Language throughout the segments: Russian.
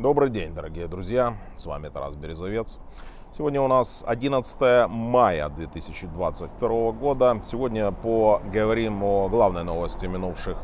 Добрый день, дорогие друзья. С вами Тарас Березовец. Сегодня у нас 11 мая 2022 года. Сегодня поговорим о главной новости минувших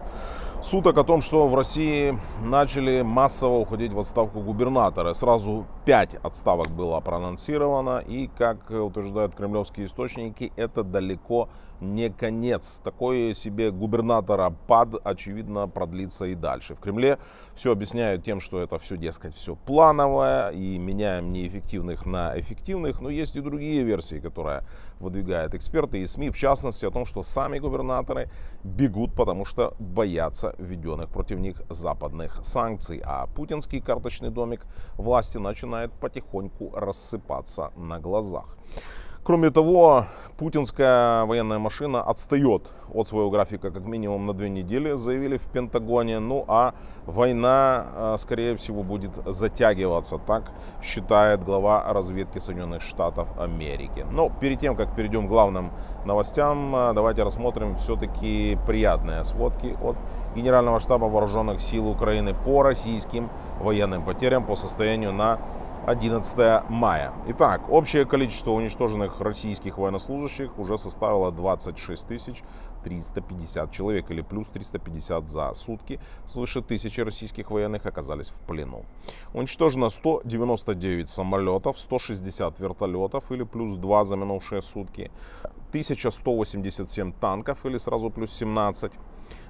суток о том, что в России начали массово уходить в отставку губернаторы. Сразу пять отставок было проанонсировано. И, как утверждают кремлевские источники, это далеко не конец. Такое себе губернатора пад, очевидно, продлится и дальше. В Кремле все объясняют тем, что это все, дескать, все плановое и меняем неэффективных на эффективных. Но есть и другие версии, которые выдвигают эксперты и СМИ, в частности, о том, что сами губернаторы бегут, потому что боятся введенных против них западных санкций. А путинский карточный домик власти начинает потихоньку рассыпаться на глазах. Кроме того, путинская военная машина отстает от своего графика как минимум на две недели, заявили в Пентагоне. Ну а война, э, скорее всего, будет затягиваться, так считает глава разведки Соединенных Штатов Америки. Но перед тем, как перейдем к главным новостям, э, давайте рассмотрим все-таки приятные сводки от Генерального штаба Вооруженных сил Украины по российским военным потерям по состоянию на 11 мая. Итак, общее количество уничтоженных российских военнослужащих уже составило 26 350 человек или плюс 350 за сутки. Свыше тысячи российских военных оказались в плену. Уничтожено 199 самолетов, 160 вертолетов или плюс 2 за минувшие сутки. 1187 танков или сразу плюс 17.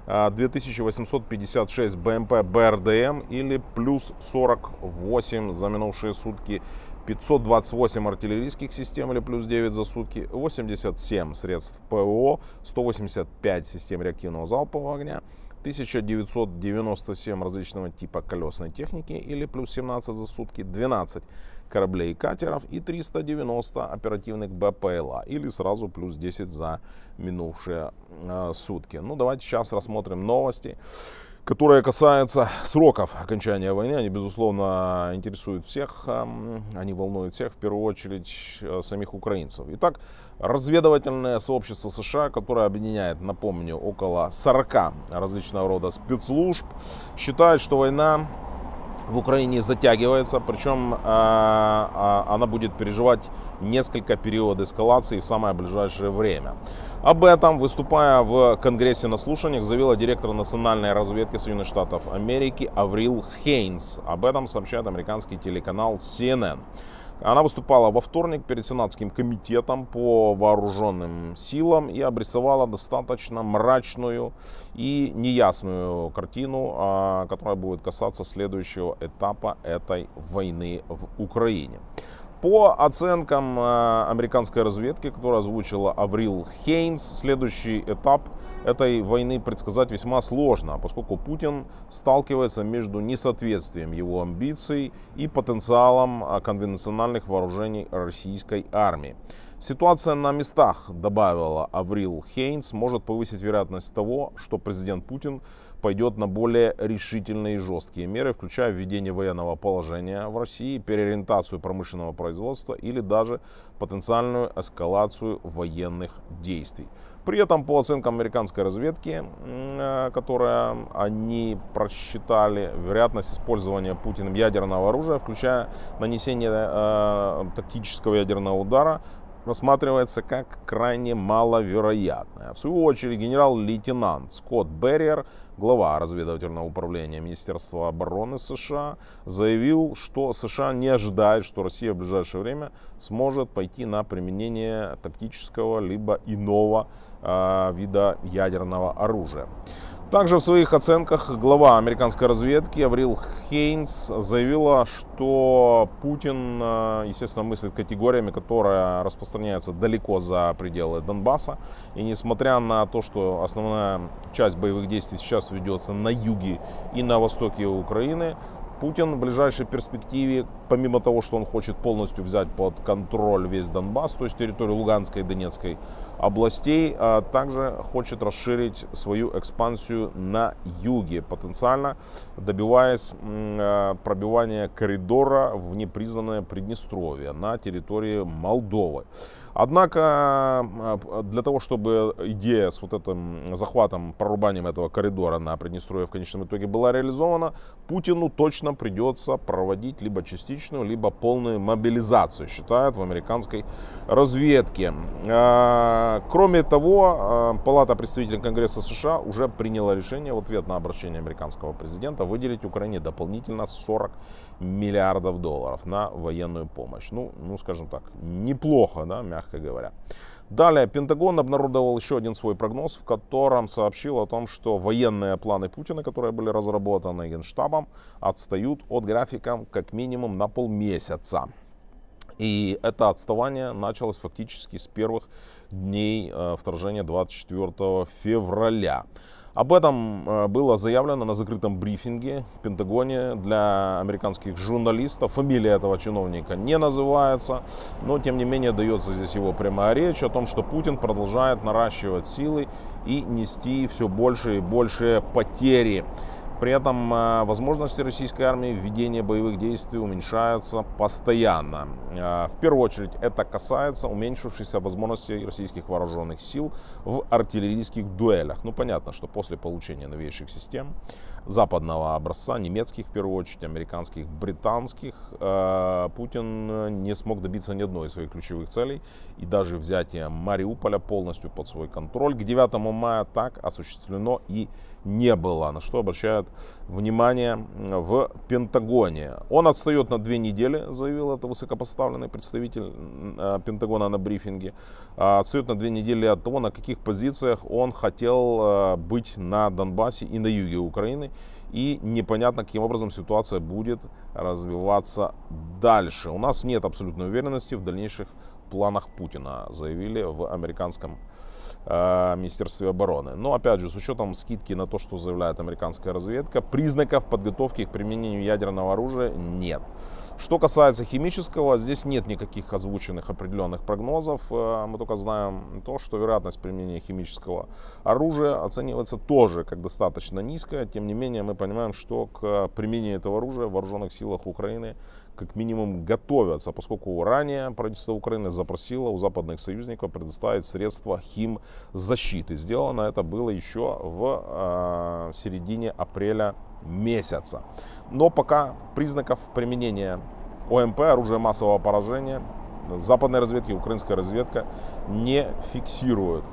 2856 БМП БРДМ или плюс 48 за минувшие сутки. 528 артиллерийских систем или плюс 9 за сутки, 87 средств ПВО, 185 систем реактивного залпового огня, 1997 различного типа колесной техники или плюс 17 за сутки, 12 кораблей и катеров и 390 оперативных БПЛА или сразу плюс 10 за минувшие э, сутки. Ну давайте сейчас рассмотрим новости которые касаются сроков окончания войны. Они, безусловно, интересуют всех, они волнуют всех, в первую очередь, э, самих украинцев. Итак, разведывательное сообщество США, которое объединяет, напомню, около 40 различного рода спецслужб, считает, что война в Украине затягивается, причем э, э, она будет переживать несколько периодов эскалации в самое ближайшее время. Об этом, выступая в Конгрессе на слушаниях, заявила директор национальной разведки Соединенных Штатов Америки Аврил Хейнс. Об этом сообщает американский телеканал CNN. Она выступала во вторник перед Сенатским комитетом по вооруженным силам и обрисовала достаточно мрачную и неясную картину, а, которая будет касаться следующего этапа этой войны в Украине. По оценкам э, американской разведки, которую озвучила Аврил Хейнс, следующий этап этой войны предсказать весьма сложно, поскольку Путин сталкивается между несоответствием его амбиций и потенциалом э, конвенциональных вооружений российской армии. Ситуация на местах, добавила Аврил Хейнс, может повысить вероятность того, что президент Путин пойдет на более решительные и жесткие меры, включая введение военного положения в России, переориентацию промышленного производства или даже потенциальную эскалацию военных действий. При этом, по оценкам американской разведки, э, которая они просчитали, вероятность использования Путиным ядерного оружия, включая нанесение э, тактического ядерного удара, рассматривается как крайне маловероятная. В свою очередь генерал-лейтенант Скотт Берриер, глава разведывательного управления Министерства обороны США, заявил, что США не ожидает, что Россия в ближайшее время сможет пойти на применение тактического либо иного э, вида ядерного оружия. Также в своих оценках глава американской разведки Аврил Хейнс заявила, что Путин, э, естественно, мыслит категориями, которые распространяются далеко за пределы Донбасса. И несмотря на то, что основная часть боевых действий сейчас ведется на юге и на востоке Украины, Путин в ближайшей перспективе, помимо того, что он хочет полностью взять под контроль весь Донбасс, то есть территорию Луганской и Донецкой областей, а также хочет расширить свою экспансию на юге, потенциально добиваясь а, пробивания коридора в непризнанное Приднестровье на территории Молдовы. Однако а, для того, чтобы идея с вот этим захватом, прорубанием этого коридора на Приднестровье в конечном итоге была реализована, Путину точно придется проводить либо частичную, либо полную мобилизацию, считают в американской разведке. А, кроме того, а, Палата представителей Конгресса США уже приняла решение в ответ на обращение американского президента выделить Украине дополнительно 40 миллиардов долларов на военную помощь. Ну, ну скажем так, неплохо, да, мягко говоря. Далее, Пентагон обнародовал еще один свой прогноз, в котором сообщил о том, что военные планы Путина, которые были разработаны Генштабом, отстают от графика как минимум на полмесяца. И это отставание началось фактически с первых дней э, вторжения 24 февраля. Об этом э, было заявлено на закрытом брифинге в Пентагоне для американских журналистов. Фамилия этого чиновника не называется, но тем не менее дается здесь его прямая речь о том, что Путин продолжает наращивать силы и нести все больше и больше потери. При этом э, возможности российской армии в ведении боевых действий уменьшаются постоянно. Э, в первую очередь это касается уменьшившейся возможностей российских вооруженных сил в артиллерийских дуэлях. Ну понятно, что после получения новейших систем западного образца, немецких в первую очередь, американских, британских, э, Путин не смог добиться ни одной из своих ключевых целей. И даже взятие Мариуполя полностью под свой контроль к 9 мая так осуществлено и не было, на что обращают внимание в Пентагоне. Он отстает на две недели, заявил это высокопоставленный представитель э, Пентагона на брифинге. А отстает на две недели от того, на каких позициях он хотел э, быть на Донбассе и на юге Украины. И непонятно, каким образом ситуация будет развиваться дальше. У нас нет абсолютной уверенности в дальнейших планах Путина, заявили в американском Министерстве обороны. Но опять же, с учетом скидки на то, что заявляет американская разведка, признаков подготовки к применению ядерного оружия нет. Что касается химического, здесь нет никаких озвученных определенных прогнозов. Э, мы только знаем то, что вероятность применения химического оружия оценивается тоже как достаточно низкая. Тем не менее, мы понимаем, что к применению этого оружия в вооруженных силах Украины как минимум готовятся, поскольку ранее правительство Украины запросило у западных союзников предоставить средства химзащиты. Сделано это было еще в э, середине апреля месяца. Но пока признаков применения ОМП, оружия массового поражения, западной разведки, украинская разведка не фиксируют.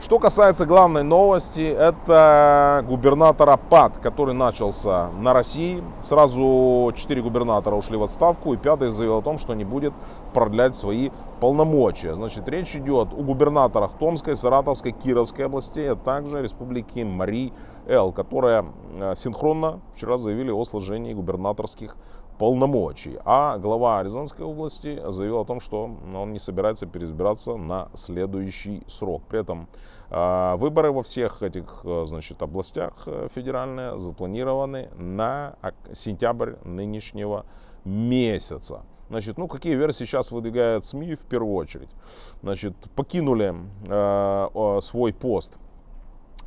Что касается главной новости, это губернатора ПАД, который начался на России. Сразу четыре губернатора ушли в отставку, и пятый заявил о том, что не будет продлять свои полномочия. Значит, речь идет о губернаторах Томской, Саратовской, Кировской областей, а также республики Мари-Эл, которая э, синхронно вчера заявили о сложении губернаторских полномочий. А глава Рязанской области заявил о том, что он не собирается переизбираться на следующий срок. При этом а, выборы во всех этих э, значит, областях э, федеральные запланированы на сентябрь нынешнего месяца. Значит, ну какие версии сейчас выдвигают СМИ в первую очередь? Значит, покинули э, свой пост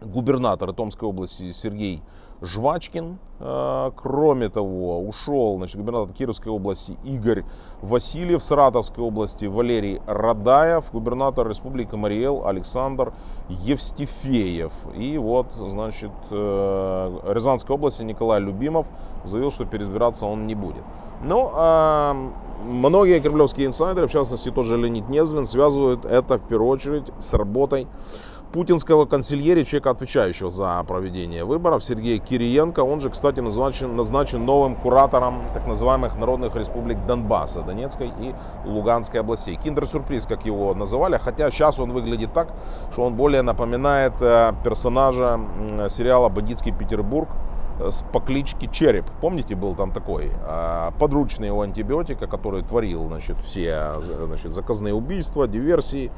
губернатор Томской области Сергей Жвачкин. А, кроме того, ушел значит, губернатор Кировской области Игорь Васильев, Саратовской области Валерий Радаев, губернатор Республики Мариэл Александр Евстифеев. И вот, значит, э, Рязанской области Николай Любимов заявил, что переизбираться он не будет. Но ну, многие кремлевские инсайдеры, в частности, тоже Леонид Невзлин, связывают это в первую очередь с работой путинского консильери, человека, отвечающего за проведение выборов, Сергея Кириенко. Он же, кстати, назначен, назначен новым куратором так называемых народных республик Донбасса, Донецкой и Луганской областей. Киндер-сюрприз, как его называли, хотя сейчас он выглядит так, что он более напоминает э, персонажа сериала «Бандитский Петербург», по кличке Череп. Помните, был там такой а, подручный у антибиотика, который творил значит, все значит, заказные убийства, диверсии,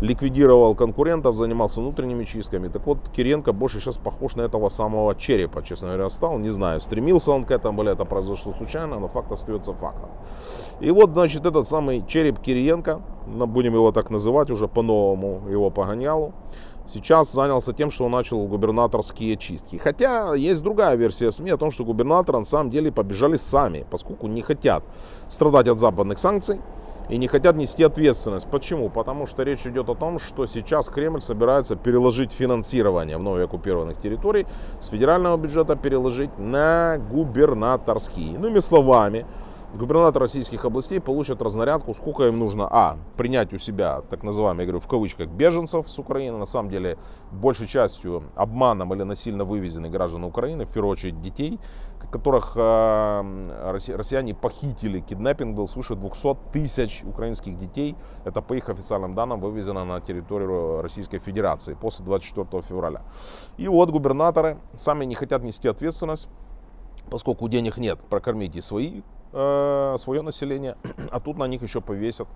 ликвидировал конкурентов, занимался внутренними чистками. Так вот, Киренко больше сейчас похож на этого самого Черепа, честно говоря, стал. Не знаю, стремился он к этому или это произошло случайно, но факт остается фактом. И вот, значит, этот самый Череп Кириенко, будем его так называть, уже по-новому его погонялу, сейчас занялся тем, что он начал губернаторские чистки. Хотя есть другая версия СМИ о том, что губернаторы на самом деле побежали сами, поскольку не хотят страдать от западных санкций. и не хотят нести ответственность. Почему? Потому что речь идет о том, что сейчас Кремль собирается переложить финансирование в новые оккупированных территорий с федерального бюджета переложить на губернаторские. Иными словами, губернаторы российских областей получат разнарядку, сколько им нужно, а, принять у себя, так называемые, я говорю, в кавычках, беженцев с Украины, на самом деле, большей частью обманом или насильно вывезенных граждан Украины, в первую очередь детей, которых э, россияне похитили. Киднеппинг был свыше 200 тысяч украинских детей. Это по их официальным данным вывезено на территорию Российской Федерации после 24 февраля. И вот губернаторы сами не хотят нести ответственность, поскольку денег нет прокормить и свои э, свое население, а тут на них еще повесят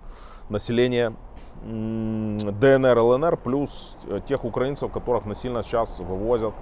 население ДНР, ЛНР, плюс э, тех украинцев, которых насильно сейчас вывозят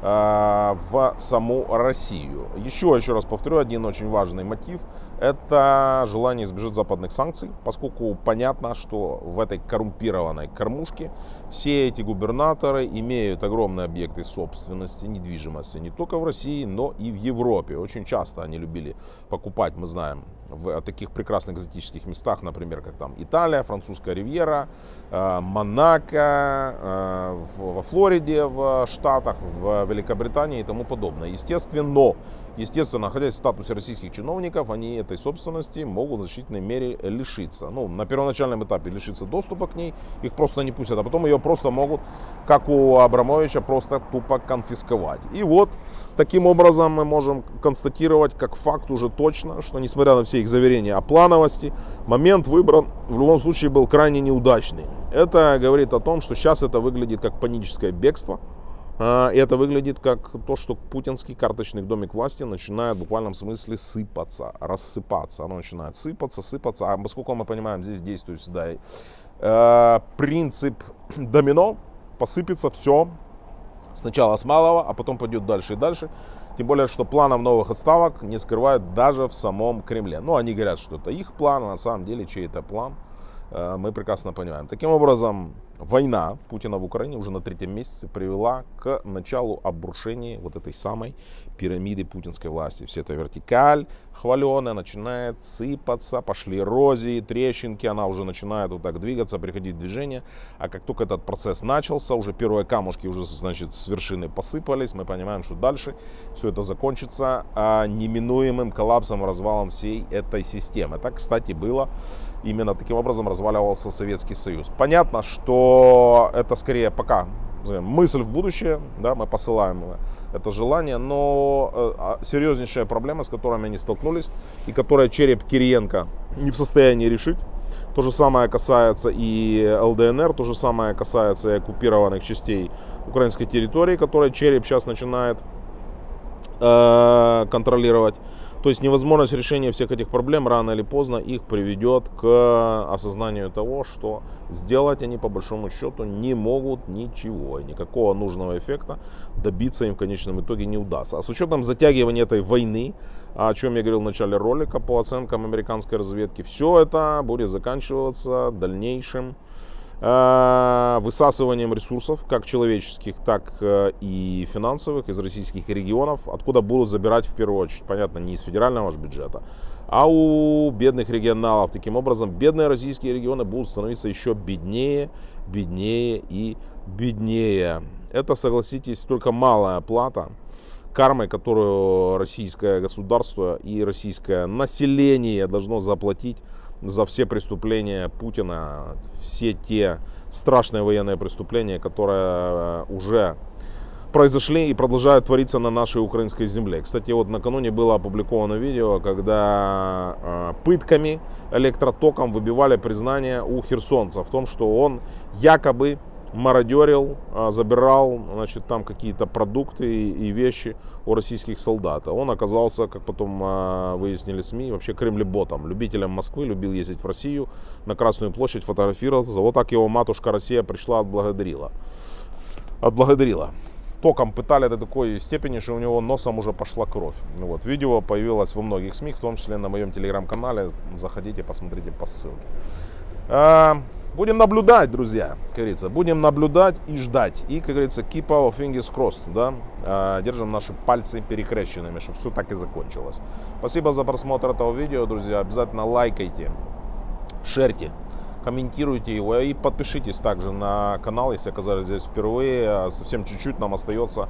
в саму Россию. Еще, еще раз повторю, один очень важный мотив – это желание избежать западных санкций, поскольку понятно, что в этой коррумпированной кормушке все эти губернаторы имеют огромные объекты собственности, недвижимости не только в России, но и в Европе. Очень часто они любили покупать, мы знаем, в таких прекрасных экзотических местах, например, как там Италия, французская ривьера, э, Монако, э, во Флориде, в Штатах, в Великобритании и тому подобное. Естественно, естественно, находясь в статусе российских чиновников, они этой собственности могут в значительной мере лишиться. Ну, на первоначальном этапе лишиться доступа к ней, их просто не пустят, а потом ее просто могут, как у Абрамовича, просто тупо конфисковать. И вот, таким образом мы можем констатировать как факт уже точно, что несмотря на все их заверения о плановости, момент выбран в любом случае был крайне неудачный. Это говорит о том, что сейчас это выглядит как паническое бегство. А, и это выглядит как то, что путинский карточный домик власти начинает в буквальном смысле сыпаться, рассыпаться. Оно начинает сыпаться, сыпаться. А поскольку мы понимаем, здесь действует всегда э, принцип домино, посыпется все сначала с малого, а потом пойдет дальше и дальше. Тем более, что планов новых отставок не скрывают даже в самом Кремле. Ну, они говорят, что это их план, а на самом деле чей это план, э, мы прекрасно понимаем. Таким образом, война Путина в Украине уже на третьем месяце привела к началу обрушения вот этой самой пирамиды путинской власти. Вся эта вертикаль хваленая начинает сыпаться, пошли эрозии, трещинки, она уже начинает вот так двигаться, приходить в движение. А как только этот процесс начался, уже первые камушки уже, значит, с вершины посыпались, мы понимаем, что дальше все это закончится а, неминуемым коллапсом, развалом всей этой системы. Так, кстати, было именно таким образом разваливался Советский Союз. Понятно, что это скорее пока мысль в будущее, да, мы посылаем это желание, но э, а, серьезнейшая проблема, с которыми они столкнулись, и которая череп Кириенко не в состоянии решить, то же самое касается и ЛДНР, то же самое касается и оккупированных частей украинской территории, которые череп сейчас начинает контролировать. То есть невозможность решения всех этих проблем рано или поздно их приведет к осознанию того, что сделать они по большому счету не могут ничего. И никакого нужного эффекта добиться им в конечном итоге не удастся. А с учетом затягивания этой войны, о чем я говорил в начале ролика по оценкам американской разведки, все это будет заканчиваться дальнейшим Э, высасыванием ресурсов, как человеческих, так э, и финансовых, из российских регионов, откуда будут забирать в первую очередь, понятно, не из федерального же бюджета, а у бедных регионалов. Таким образом, бедные российские регионы будут становиться еще беднее, беднее и беднее. Это, согласитесь, только малая плата кармой, которую российское государство и российское население должно заплатить за все преступления Путина, все те страшные военные преступления, которые э, уже произошли и продолжают твориться на нашей украинской земле. Кстати, вот накануне было опубликовано видео, когда э, пытками, электротоком выбивали признание у херсонца в том, что он якобы мародерил, а, забирал значит, там какие-то продукты и вещи у российских солдат. А он оказался, как потом а, выяснили СМИ, вообще кремлеботом, любителем Москвы, любил ездить в Россию, на Красную площадь фотографироваться. Вот так его матушка Россия пришла, отблагодарила. Отблагодарила. Током пытали до такой степени, что у него носом уже пошла кровь. Ну вот, видео появилось во многих СМИ, в том числе на моем телеграм-канале. Заходите, посмотрите по ссылке. Будем наблюдать, друзья, как говорится. Будем наблюдать и ждать. И, как говорится, keep our fingers crossed, да. А, держим наши пальцы перекрещенными, чтобы все так и закончилось. Спасибо за просмотр этого видео, друзья. Обязательно лайкайте. Шерьте, комментируйте его и подпишитесь также на канал, если оказались здесь впервые. Совсем чуть-чуть нам остается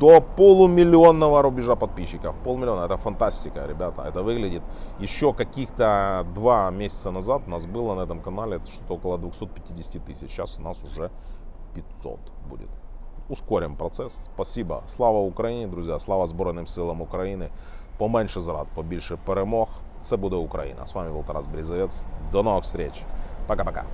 до полумиллионного рубежа подписчиков. Полмиллиона, это фантастика, ребята. Это выглядит еще каких-то два месяца назад у нас было на этом канале что-то около 250 тысяч. Сейчас у нас уже 500 будет. Ускорим процес. Спасибо. Слава Україні, друзі. Слава Збройним силам України. Поменше зрад, побільше перемог. Це буде Україна. З вами був Тарас Березовець. До нових встреч. Пока-пока.